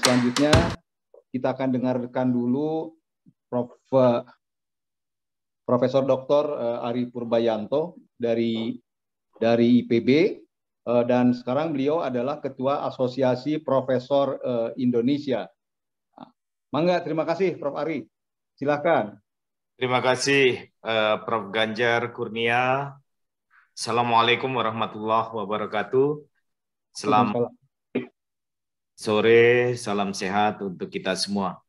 selanjutnya kita akan dengarkan dulu Prof. Profesor Dr. Ari Purbayanto dari dari IPB dan sekarang beliau adalah Ketua Asosiasi Profesor Indonesia. Mangga, terima kasih Prof. Ari. Silakan. Terima kasih Prof. Ganjar Kurnia. Assalamualaikum warahmatullahi wabarakatuh. Selamat sore, salam sehat untuk kita semua.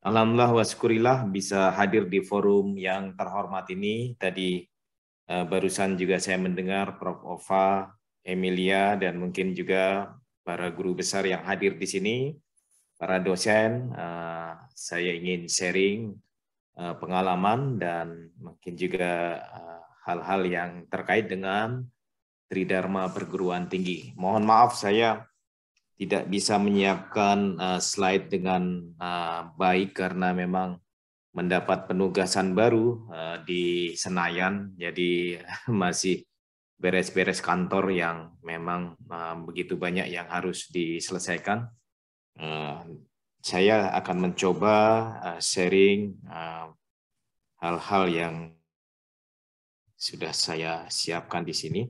Alhamdulillah wa syukurillah bisa hadir di forum yang terhormat ini. Tadi uh, barusan juga saya mendengar Prof. Ova, Emilia, dan mungkin juga para guru besar yang hadir di sini, para dosen. Uh, saya ingin sharing uh, pengalaman dan mungkin juga hal-hal uh, yang terkait dengan Tridharma perguruan tinggi. Mohon maaf saya tidak bisa menyiapkan uh, slide dengan uh, baik karena memang mendapat penugasan baru uh, di Senayan, jadi masih beres-beres kantor yang memang uh, begitu banyak yang harus diselesaikan. Uh, saya akan mencoba uh, sharing hal-hal uh, yang sudah saya siapkan di sini.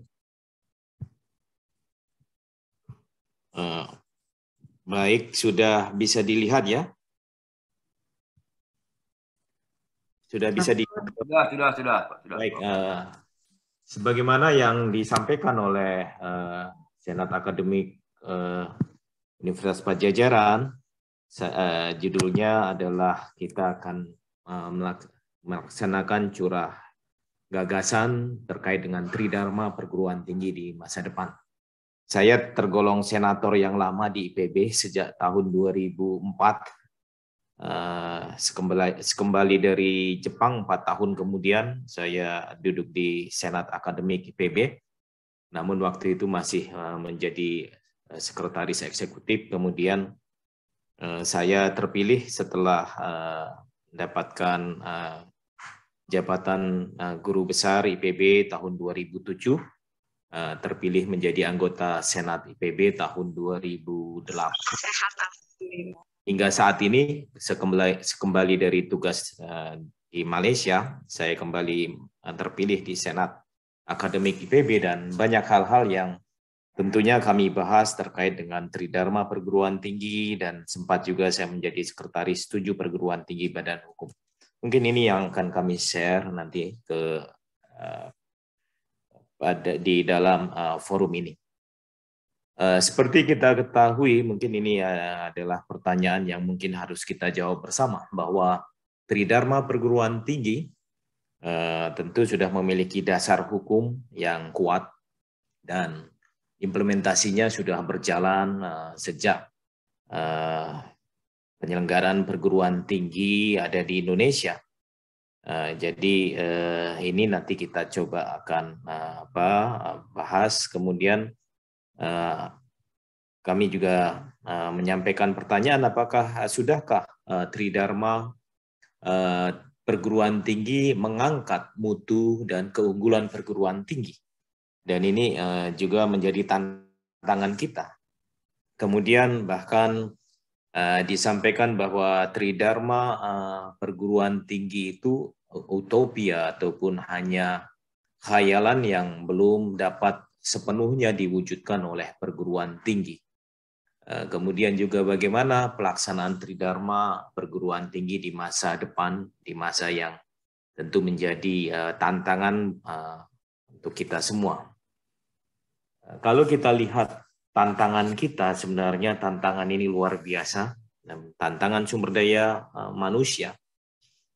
Uh, baik, sudah bisa dilihat ya? Sudah bisa di Sudah, sudah, sudah. sudah. Baik, uh, sebagaimana yang disampaikan oleh uh, Senat Akademik uh, Universitas Pajajaran, uh, judulnya adalah kita akan uh, melaksanakan curah gagasan terkait dengan Tridharma perguruan tinggi di masa depan. Saya tergolong senator yang lama di IPB sejak tahun 2004. Uh, sekembali, sekembali dari Jepang empat tahun kemudian saya duduk di Senat Akademik IPB. Namun waktu itu masih uh, menjadi uh, sekretaris eksekutif. Kemudian saya terpilih setelah mendapatkan jabatan guru besar IPB tahun 2007 Eh, terpilih menjadi anggota Senat IPB tahun 2008. Hingga saat ini, sekembali, sekembali dari tugas uh, di Malaysia, saya kembali uh, terpilih di Senat Akademik IPB dan banyak hal-hal yang tentunya kami bahas terkait dengan Tridharma Perguruan Tinggi dan sempat juga saya menjadi sekretaris tujuh perguruan tinggi badan hukum. Mungkin ini yang akan kami share nanti ke uh, pada di dalam uh, forum ini. Uh, seperti kita ketahui, mungkin ini uh, adalah pertanyaan yang mungkin harus kita jawab bersama bahwa Tridharma perguruan tinggi uh, tentu sudah memiliki dasar hukum yang kuat dan implementasinya sudah berjalan uh, sejak uh, penyelenggaraan perguruan tinggi ada di Indonesia Uh, jadi uh, ini nanti kita coba akan uh, apa bahas. Kemudian kami juga menyampaikan pertanyaan apakah sudahkah Tridharma perguruan tinggi mengangkat mutu dan keunggulan perguruan tinggi? Dan ini juga menjadi tantangan kita. Kemudian bahkan Uh, disampaikan bahwa Tridharma uh, perguruan tinggi itu utopia ataupun hanya khayalan yang belum dapat sepenuhnya diwujudkan oleh perguruan tinggi. Uh, kemudian juga bagaimana pelaksanaan Tridharma perguruan tinggi di masa depan, di masa yang tentu menjadi tantangan untuk kita semua. Kalau kita lihat tantangan kita sebenarnya tantangan ini luar biasa, tantangan sumber daya uh, manusia.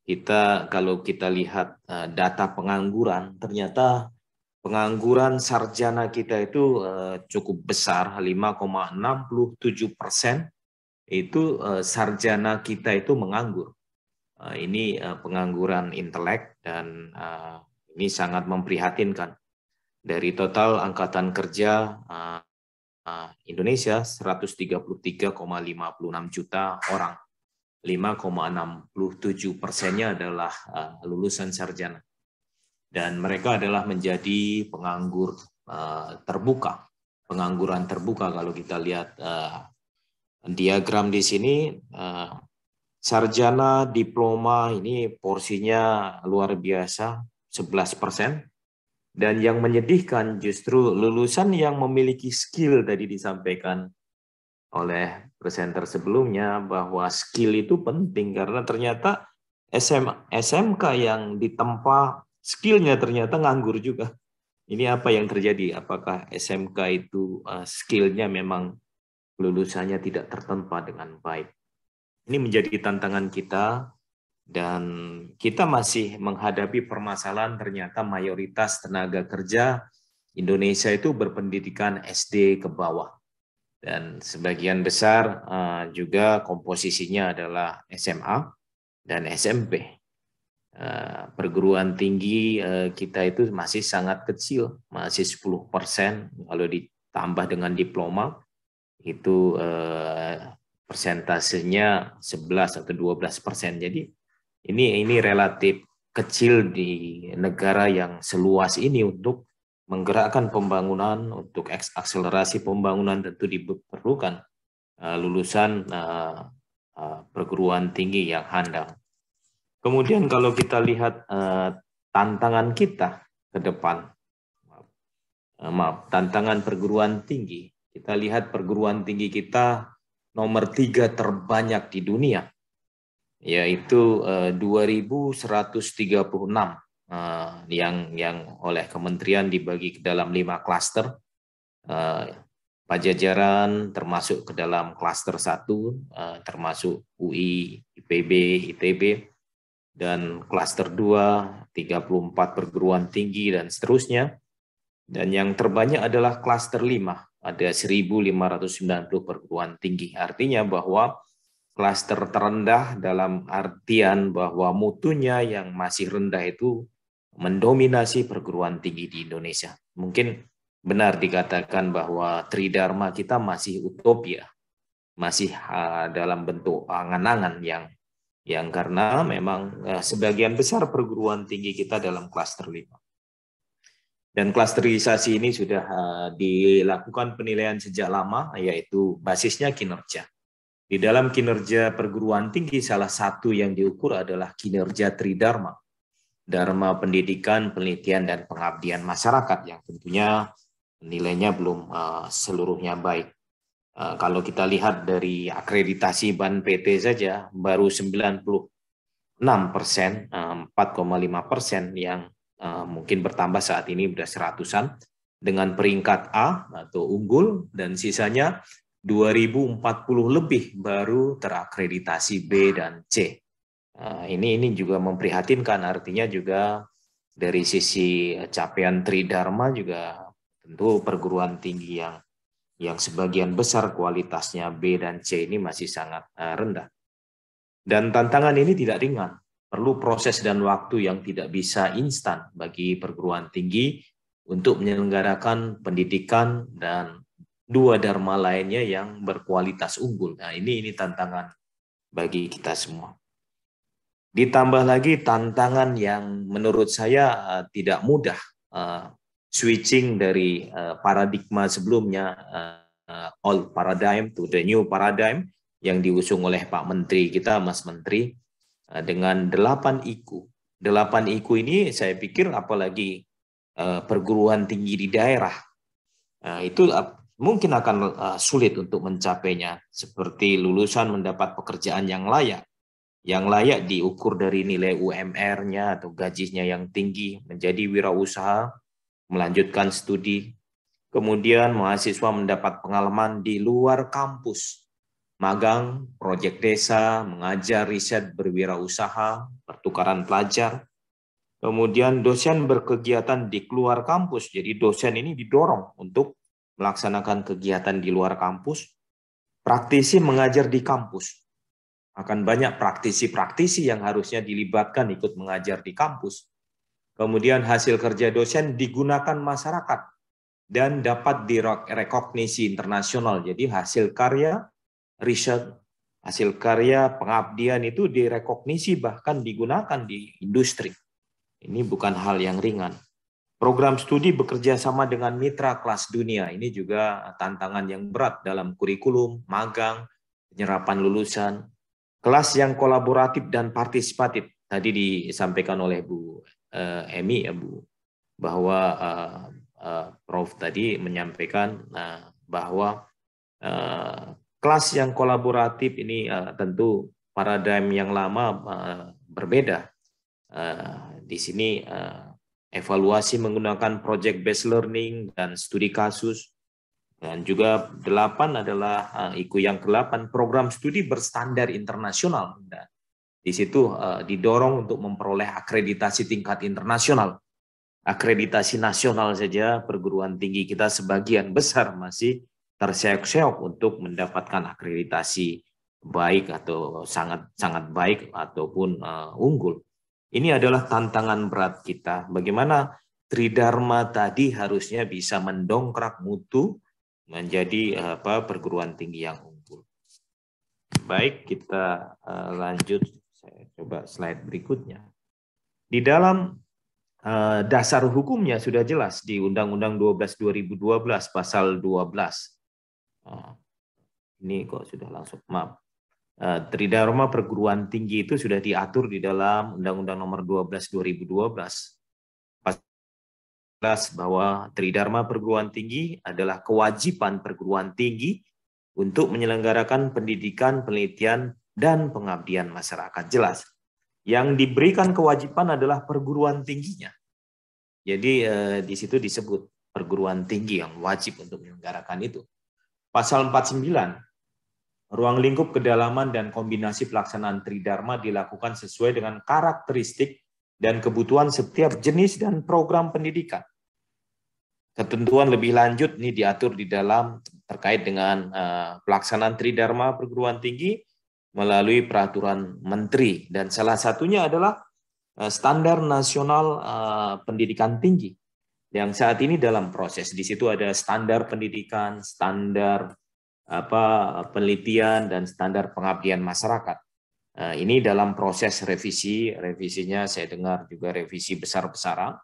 Kita kalau kita lihat uh, data pengangguran, ternyata pengangguran sarjana kita itu uh, cukup besar, 5,67 persen itu sarjana kita itu menganggur. ini pengangguran intelek dan ini sangat memprihatinkan. Dari total angkatan kerja Eh, Indonesia 133,56 juta orang. 5,67 persennya adalah uh, lulusan sarjana. Dan mereka adalah menjadi penganggur uh, terbuka. Pengangguran terbuka kalau kita lihat diagram di sini sarjana diploma ini porsinya luar biasa 11 persen dan yang menyedihkan justru lulusan yang memiliki skill tadi disampaikan oleh presenter sebelumnya bahwa skill itu penting karena ternyata SM, SMK yang ditempa skillnya ternyata nganggur juga. Ini apa yang terjadi? Apakah SMK itu uh, skillnya memang lulusannya tidak tertempa dengan baik? Ini menjadi tantangan kita dan kita masih menghadapi permasalahan ternyata mayoritas tenaga kerja Indonesia itu berpendidikan SD ke bawah dan sebagian besar uh, juga komposisinya adalah SMA dan SMP. Uh, perguruan tinggi uh, kita itu masih sangat kecil, masih 10 persen. Kalau ditambah dengan diploma, itu persentasenya 11 atau 12 persen. Jadi ini ini relatif kecil di negara yang seluas ini untuk menggerakkan pembangunan, untuk akselerasi pembangunan tentu diperlukan uh, lulusan uh, uh, perguruan tinggi yang handal. Kemudian kalau kita lihat uh, tantangan kita ke depan, maaf, maaf, tantangan perguruan tinggi, kita lihat perguruan tinggi kita nomor tiga terbanyak di dunia yaitu uh, 2136 uh, yang yang oleh kementerian dibagi ke dalam lima klaster. Uh, Pajajaran termasuk ke dalam klaster satu, uh, termasuk UI, IPB, ITB, dan klaster 2, 34 perguruan tinggi, dan seterusnya. Dan yang terbanyak adalah klaster 5, ada 1.590 perguruan tinggi. Artinya bahwa klaster terendah dalam artian bahwa mutunya yang masih rendah itu mendominasi perguruan tinggi di Indonesia. Mungkin benar dikatakan bahwa Tridharma kita masih utopia, masih dalam bentuk angan-angan yang yang karena memang uh, sebagian besar perguruan tinggi kita dalam klaster 5. Dan klasterisasi ini sudah dilakukan penilaian sejak lama, yaitu basisnya kinerja. Di dalam kinerja perguruan tinggi, salah satu yang diukur adalah kinerja Tridharma. Dharma pendidikan, penelitian, dan pengabdian masyarakat yang tentunya nilainya belum uh, seluruhnya baik. Uh, kalau kita lihat dari akreditasi BAN PT saja, baru 96 persen, uh, 4,5 persen yang mungkin bertambah saat ini sudah seratusan, dengan peringkat A atau unggul, dan sisanya 2040 lebih baru terakreditasi B dan C. Nah, ini ini juga memprihatinkan artinya juga dari sisi capaian Tridharma juga tentu perguruan tinggi yang yang sebagian besar kualitasnya B dan C ini masih sangat uh, rendah. Dan tantangan ini tidak ringan, perlu proses dan waktu yang tidak bisa instan bagi perguruan tinggi untuk menyelenggarakan pendidikan dan dua dharma lainnya yang berkualitas unggul. Nah, ini ini tantangan bagi kita semua. Ditambah lagi tantangan yang menurut saya uh, tidak mudah uh, switching dari uh, paradigma sebelumnya old paradigm to the new paradigm yang diusung oleh Pak Menteri kita, Mas Menteri, dengan delapan IKU. Delapan IKU ini saya pikir apalagi perguruan tinggi di daerah uh, itu mungkin akan uh, sulit untuk mencapainya, seperti lulusan mendapat pekerjaan yang layak, yang layak diukur dari nilai UMR-nya atau gajinya yang tinggi, menjadi wirausaha, melanjutkan studi, kemudian mahasiswa mendapat pengalaman di luar kampus, magang, proyek desa, mengajar riset berwirausaha, pertukaran pelajar, kemudian dosen berkegiatan di luar kampus, jadi dosen ini didorong untuk melaksanakan kegiatan di luar kampus, praktisi mengajar di kampus. Akan banyak praktisi-praktisi yang harusnya dilibatkan ikut mengajar di kampus. Kemudian hasil kerja dosen digunakan masyarakat dan dapat direkognisi internasional. Jadi hasil karya, riset, hasil karya, pengabdian itu direkognisi bahkan digunakan di industri. Ini bukan hal yang ringan. Program studi bekerja sama dengan mitra kelas dunia. Ini juga tantangan yang berat dalam kurikulum, magang, penyerapan lulusan, kelas yang kolaboratif dan partisipatif. Tadi disampaikan oleh Bu uh, Emi ya Bu, bahwa uh, uh, Prof tadi menyampaikan uh, bahwa uh, kelas yang kolaboratif ini uh, tentu paradigm yang lama uh, berbeda. Uh, di sini uh, evaluasi menggunakan project based learning dan studi kasus dan juga delapan adalah uh, IKU yang ke-8 program studi berstandar internasional. Dan di situ uh, didorong untuk memperoleh akreditasi tingkat internasional. Akreditasi nasional saja perguruan tinggi kita sebagian besar masih terseok-seok untuk mendapatkan akreditasi baik atau sangat sangat baik ataupun uh, unggul. Ini adalah tantangan berat kita. Bagaimana Tridharma tadi harusnya bisa mendongkrak mutu menjadi apa perguruan tinggi yang unggul. Baik, kita uh, lanjut. Saya coba slide berikutnya. Di dalam uh, dasar hukumnya sudah jelas di Undang-Undang 12 2012 pasal 12. Uh, ini kok sudah langsung maaf. Uh, Tridharma perguruan tinggi itu sudah diatur di dalam Undang-Undang Nomor 12 2012 bahwa Tridharma perguruan tinggi adalah kewajiban perguruan tinggi untuk menyelenggarakan pendidikan, penelitian, dan pengabdian masyarakat. Jelas. Yang diberikan kewajiban adalah perguruan tingginya. Jadi eh, di situ disebut perguruan tinggi yang wajib untuk menyelenggarakan itu. Pasal 49, ruang lingkup kedalaman dan kombinasi pelaksanaan Tridharma dilakukan sesuai dengan karakteristik dan kebutuhan setiap jenis dan program pendidikan. Ketentuan lebih lanjut ini diatur di dalam terkait dengan uh, pelaksanaan Tridharma perguruan tinggi melalui peraturan menteri dan salah satunya adalah uh, standar nasional uh, pendidikan tinggi yang saat ini dalam proses. Di situ ada standar pendidikan, standar apa penelitian dan standar pengabdian masyarakat. Uh, ini dalam proses revisi, revisinya saya dengar juga revisi besar-besaran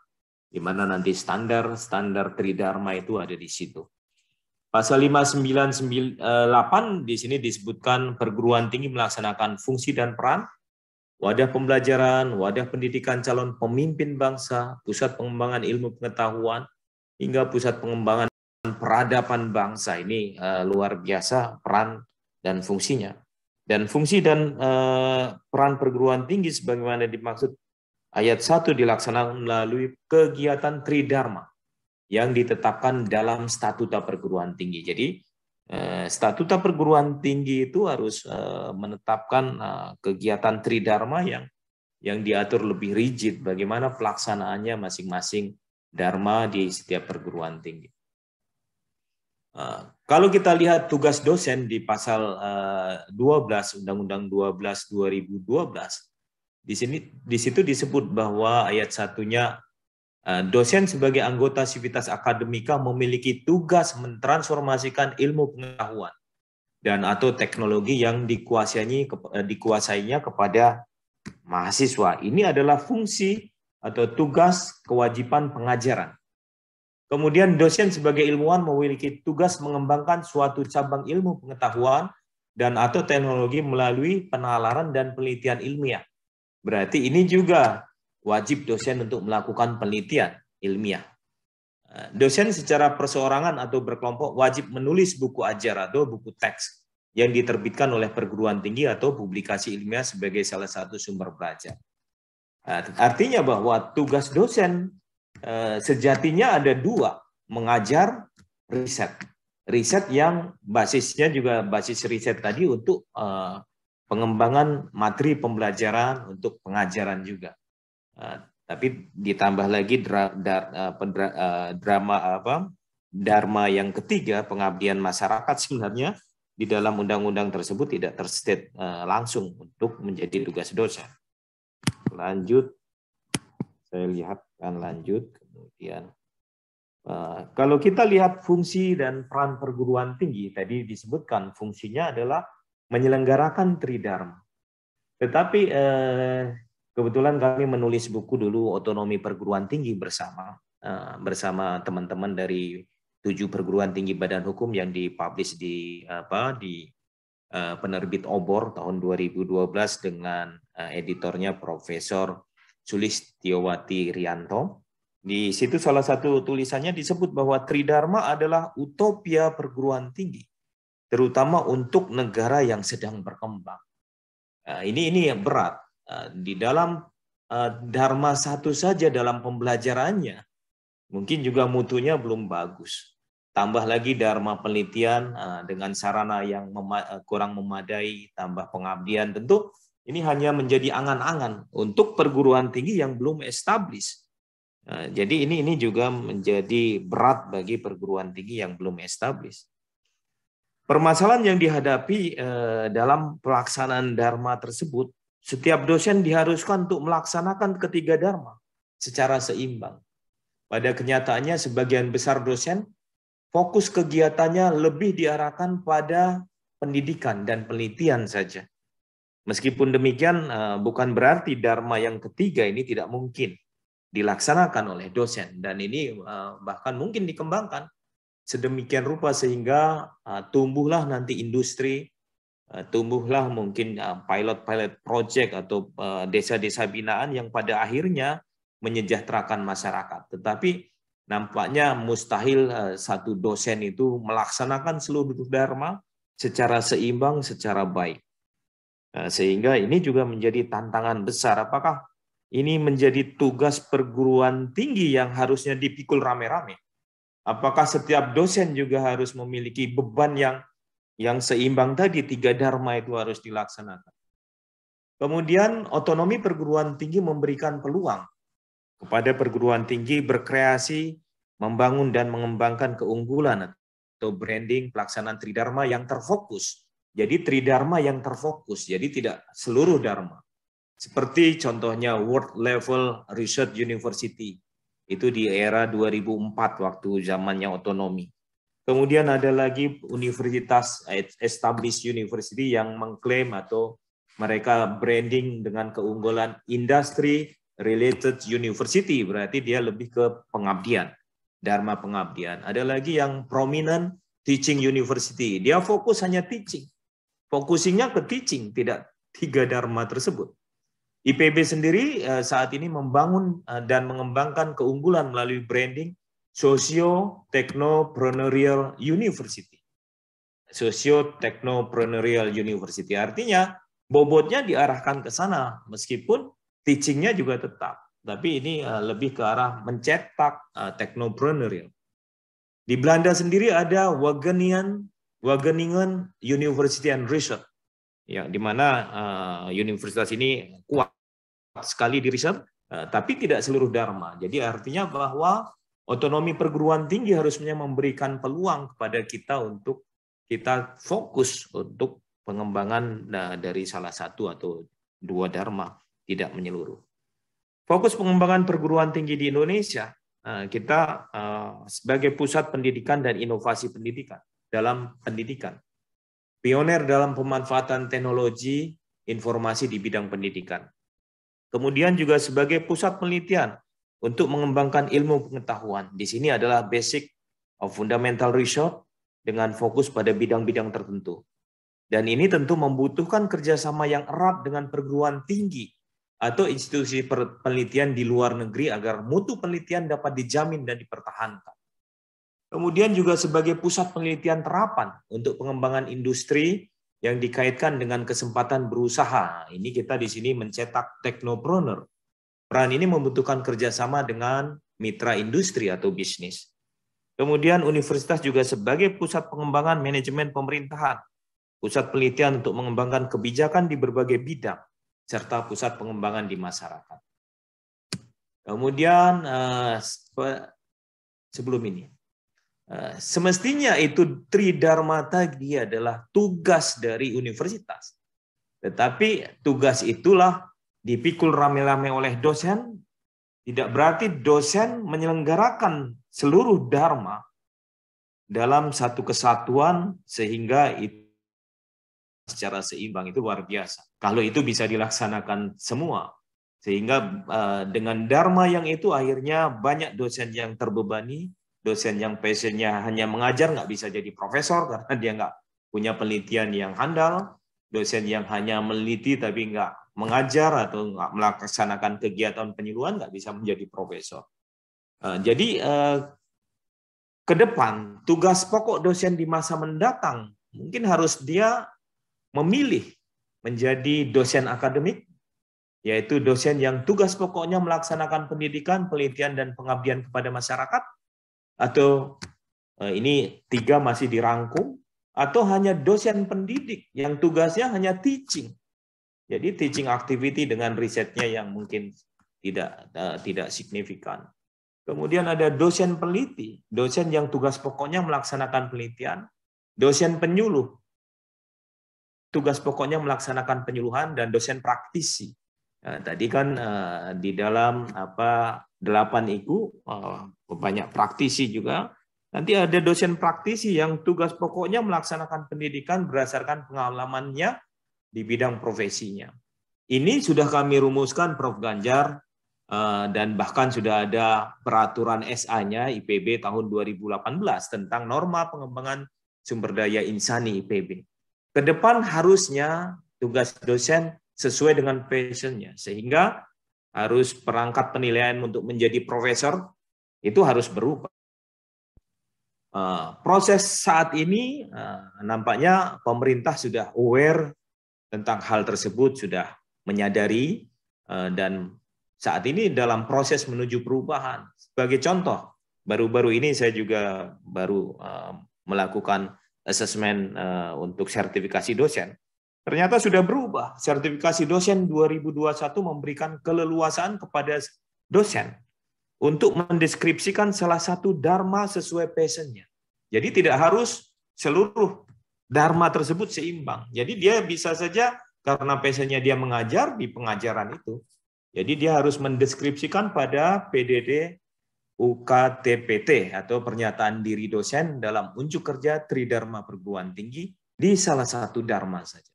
di mana nanti standar-standar Tridharma itu ada di situ. Pasal 598 di sini disebutkan perguruan tinggi melaksanakan fungsi dan peran wadah pembelajaran, wadah pendidikan calon pemimpin bangsa, pusat pengembangan ilmu pengetahuan, hingga pusat pengembangan peradaban bangsa. Ini uh, luar biasa peran dan fungsinya. Dan fungsi dan uh, peran perguruan tinggi sebagaimana dimaksud Ayat 1 dilaksanakan melalui kegiatan Tridharma yang ditetapkan dalam statuta perguruan tinggi. Jadi eh, statuta perguruan tinggi itu harus eh, menetapkan eh, kegiatan Tridharma yang yang diatur lebih rigid bagaimana pelaksanaannya masing-masing dharma di setiap perguruan tinggi. Kalau kita lihat tugas dosen di pasal 12 Undang-Undang 12 2012 di sini di situ disebut bahwa ayat satunya eh, dosen sebagai anggota sivitas akademika memiliki tugas mentransformasikan ilmu pengetahuan dan atau teknologi yang dikuasainya eh, dikuasainya kepada mahasiswa. Ini adalah fungsi atau tugas kewajiban pengajaran. Kemudian dosen sebagai ilmuwan memiliki tugas mengembangkan suatu cabang ilmu pengetahuan dan atau teknologi melalui penalaran dan penelitian ilmiah. Berarti ini juga wajib dosen untuk melakukan penelitian ilmiah. Eh, dosen secara perseorangan atau berkelompok wajib menulis buku ajar atau buku teks yang diterbitkan oleh perguruan tinggi atau publikasi ilmiah sebagai salah satu sumber belajar. Eh, artinya bahwa tugas dosen sejatinya ada dua, mengajar, riset. Riset yang basisnya juga basis riset tadi untuk pengembangan materi pembelajaran untuk pengajaran juga. Uh, tapi ditambah lagi drama apa dharma yang ketiga pengabdian masyarakat sebenarnya di dalam undang-undang tersebut tidak terstate langsung untuk menjadi tugas dosen. Lanjut, saya lihat kan lanjut kemudian Uh, kalau kita lihat fungsi dan peran perguruan tinggi, tadi disebutkan fungsinya adalah menyelenggarakan Tridharma. Tetapi eh, kebetulan kami menulis buku dulu otonomi perguruan tinggi bersama eh, bersama teman-teman dari tujuh perguruan tinggi badan hukum yang dipublish di apa di uh, penerbit Obor tahun 2012 dengan uh, editornya Profesor Sulistiowati Rianto. Di situ salah satu tulisannya disebut bahwa Tridharma adalah utopia perguruan tinggi, terutama untuk negara yang sedang berkembang. Nah, ini ini berat. Di dalam Dharma satu saja dalam pembelajarannya, mungkin juga mutunya belum bagus. Tambah lagi Dharma penelitian dengan sarana yang kurang memadai, tambah pengabdian, tentu ini hanya menjadi angan-angan untuk perguruan tinggi yang belum established. Nah, jadi ini ini juga menjadi berat bagi perguruan tinggi yang belum established. Permasalahan yang dihadapi eh, dalam pelaksanaan dharma tersebut, setiap dosen diharuskan untuk melaksanakan ketiga dharma secara seimbang. Pada kenyataannya sebagian besar dosen fokus kegiatannya lebih diarahkan pada pendidikan dan penelitian saja. Meskipun demikian, eh, bukan berarti dharma yang ketiga ini tidak mungkin dilaksanakan oleh dosen dan ini eh, bahkan mungkin dikembangkan sedemikian rupa sehingga eh, tumbuhlah nanti industri, tumbuhlah mungkin pilot-pilot project atau desa-desa binaan yang pada akhirnya menyejahterakan masyarakat. Tetapi nampaknya mustahil satu dosen itu melaksanakan seluruh dharma secara seimbang, secara baik. Nah, sehingga ini juga menjadi tantangan besar. Apakah ini menjadi tugas perguruan tinggi yang harusnya dipikul rame-rame? Apakah setiap dosen juga harus memiliki beban yang yang seimbang tadi tiga dharma itu harus dilaksanakan? Kemudian otonomi perguruan tinggi memberikan peluang kepada perguruan tinggi berkreasi, membangun dan mengembangkan keunggulan atau branding pelaksanaan tridharma yang terfokus jadi tridharma yang terfokus, jadi tidak seluruh dharma. Seperti contohnya World Level Research University, itu di era 2004 waktu zamannya otonomi. Kemudian ada lagi universitas established university yang mengklaim atau mereka branding dengan keunggulan industry related university, berarti dia lebih ke pengabdian, dharma pengabdian. Ada lagi yang prominent teaching university, dia fokus hanya teaching. Fokusingnya ke teaching, tidak tiga dharma tersebut. IPB sendiri eh, saat ini membangun eh, dan mengembangkan keunggulan melalui branding Socio Technopreneurial University. Socio Technopreneurial University artinya bobotnya diarahkan ke sana meskipun teachingnya juga tetap. Tapi ini eh, lebih ke arah mencetak technopreneurial. Di Belanda sendiri ada Wageningen Wageningen University and Research, ya, di mana uh, universitas ini kuat sekali di riset, uh, tapi tidak seluruh dharma. Jadi artinya bahwa otonomi perguruan tinggi harusnya memberikan peluang kepada kita untuk kita fokus untuk pengembangan nah, dari salah satu atau dua dharma, tidak menyeluruh. Fokus pengembangan perguruan tinggi di Indonesia, uh, kita sebagai pusat pendidikan dan inovasi pendidikan dalam pendidikan. Pioner dalam pemanfaatan teknologi informasi di bidang pendidikan. Kemudian juga sebagai pusat penelitian untuk mengembangkan ilmu pengetahuan. Di sini adalah basic of fundamental research dengan fokus pada bidang-bidang tertentu. Dan ini tentu membutuhkan kerjasama yang erat dengan perguruan tinggi atau institusi penelitian di luar negeri agar mutu penelitian dapat dijamin dan dipertahankan. Kemudian juga sebagai pusat penelitian terapan untuk pengembangan industri yang dikaitkan dengan kesempatan berusaha. Ini kita di sini mencetak teknopreneur. Peran ini membutuhkan kerjasama dengan mitra industri atau bisnis. Kemudian universitas juga sebagai pusat pengembangan manajemen pemerintahan, pusat penelitian untuk mengembangkan kebijakan di berbagai bidang, serta pusat pengembangan di masyarakat. Kemudian eh, sebelum ini, semestinya itu tridharma tadi adalah tugas dari universitas. Tetapi tugas itulah dipikul rame-rame oleh dosen, tidak berarti dosen menyelenggarakan seluruh dharma dalam satu kesatuan sehingga itu secara seimbang itu luar biasa. Kalau itu bisa dilaksanakan semua, sehingga eh, dengan dharma yang itu akhirnya banyak dosen yang terbebani, dosen yang passionnya hanya mengajar nggak bisa jadi profesor karena dia nggak punya penelitian yang handal, dosen yang hanya meneliti tapi nggak mengajar atau nggak melaksanakan kegiatan penyuluhan nggak bisa menjadi profesor. Eh, jadi eh, ke depan tugas pokok dosen di masa mendatang mungkin harus dia memilih menjadi dosen akademik, yaitu dosen yang tugas pokoknya melaksanakan pendidikan, penelitian, dan pengabdian kepada masyarakat, atau eh, ini tiga masih dirangkum, atau hanya dosen pendidik yang tugasnya hanya teaching. Jadi teaching activity dengan risetnya yang mungkin tidak uh, tidak signifikan. Kemudian ada dosen peneliti, dosen yang tugas pokoknya melaksanakan penelitian, dosen penyuluh, tugas pokoknya melaksanakan penyuluhan dan dosen praktisi. Nah, tadi kan di dalam apa delapan itu banyak praktisi juga Nanti ada dosen praktisi yang tugas pokoknya melaksanakan pendidikan berdasarkan pengalamannya di bidang profesinya. Ini sudah kami rumuskan Prof. Ganjar eh, dan bahkan sudah ada peraturan SA-nya IPB tahun 2018 tentang norma pengembangan sumber daya insani IPB. Ke depan harusnya tugas dosen sesuai dengan passionnya sehingga harus perangkat penilaian untuk menjadi profesor itu harus berubah. Eh, proses saat ini eh, nampaknya pemerintah sudah aware tentang hal tersebut, sudah menyadari eh, dan saat ini dalam proses menuju perubahan. Sebagai contoh, baru-baru ini saya juga baru melakukan asesmen untuk sertifikasi dosen. Ternyata sudah berubah. Sertifikasi dosen 2021 memberikan keleluasaan kepada dosen untuk mendeskripsikan salah satu dharma sesuai passionnya. Jadi tidak harus seluruh dharma tersebut seimbang. Jadi dia bisa saja karena passionnya dia mengajar di pengajaran itu. Jadi dia harus mendeskripsikan pada PDD UKTPT atau pernyataan diri dosen dalam unjuk kerja Tridharma perguruan tinggi di salah satu dharma saja.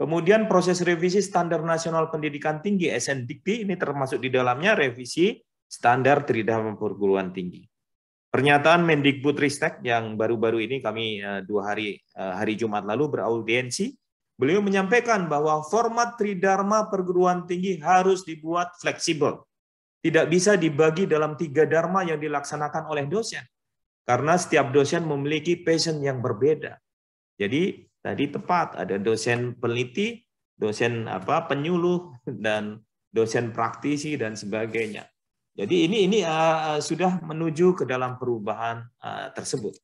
Kemudian proses revisi Standar Nasional Pendidikan Tinggi SNDikti ini termasuk di dalamnya revisi standar tridharma perguruan tinggi. Pernyataan Mendikbudristek yang baru-baru ini kami eh, dua hari eh, hari Jumat lalu beraudiensi, beliau menyampaikan bahwa format tridharma perguruan tinggi harus dibuat fleksibel. Tidak bisa dibagi dalam tiga dharma yang dilaksanakan oleh dosen. Karena setiap dosen memiliki passion yang berbeda. Jadi tadi tepat ada dosen peneliti, dosen apa penyuluh dan dosen praktisi dan sebagainya. Jadi ini ini uh, sudah menuju ke dalam perubahan uh, tersebut.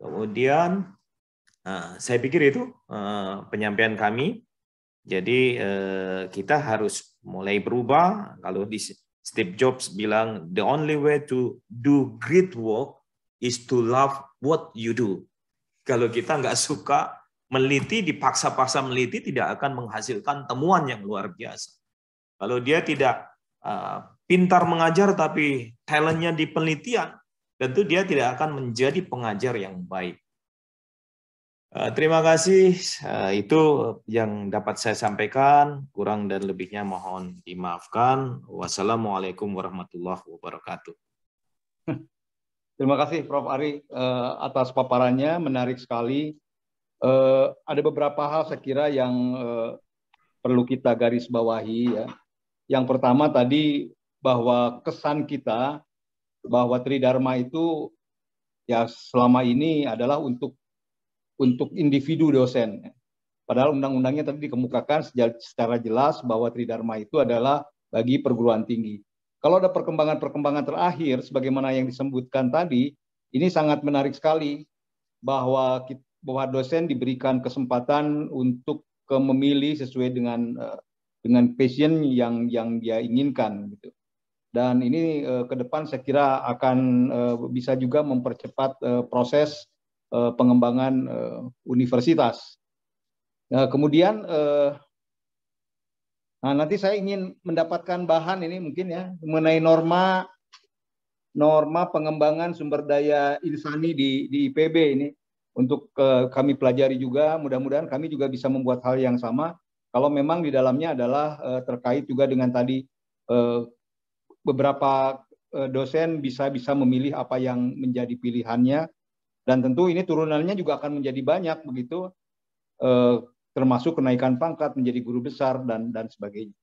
Kemudian uh, saya pikir itu uh, penyampaian kami. Jadi uh, kita harus mulai berubah. Kalau di Steve Jobs bilang the only way to do great work is to love what you do. Kalau kita nggak suka meliti, dipaksa-paksa meliti tidak akan menghasilkan temuan yang luar biasa. Kalau dia tidak pintar mengajar tapi talentnya di penelitian, tentu dia tidak akan menjadi pengajar yang baik. Eh, terima kasih, eh, itu yang dapat saya sampaikan. Kurang dan lebihnya mohon dimaafkan. Wassalamualaikum warahmatullahi wabarakatuh. Terima kasih Prof. Ari eh, atas paparannya, menarik sekali. Ada beberapa hal saya kira yang perlu kita garis bawahi ya. Yang pertama tadi bahwa kesan kita bahwa Tridharma itu ya selama ini adalah untuk untuk individu dosen. Padahal undang-undangnya tadi dikemukakan secara jelas bahwa Tridharma itu adalah bagi perguruan tinggi. Kalau ada perkembangan-perkembangan terakhir sebagaimana yang disebutkan tadi, ini sangat menarik sekali bahwa bahwa dosen diberikan kesempatan untuk memilih sesuai dengan eh, dengan passion yang yang dia inginkan gitu dan ini uh, ke depan saya kira akan uh, bisa juga mempercepat uh, proses uh, pengembangan uh, universitas. Nah, kemudian uh, nah nanti saya ingin mendapatkan bahan ini mungkin ya mengenai norma norma pengembangan sumber daya insani di di IPB ini untuk uh, kami pelajari juga mudah-mudahan kami juga bisa membuat hal yang sama kalau memang di dalamnya adalah uh, terkait juga dengan tadi uh, beberapa eh, dosen bisa bisa memilih apa yang menjadi pilihannya Dan tentu ini turunannya juga akan menjadi banyak begitu, eh, termasuk kenaikan pangkat menjadi guru besar dan dan sebagainya.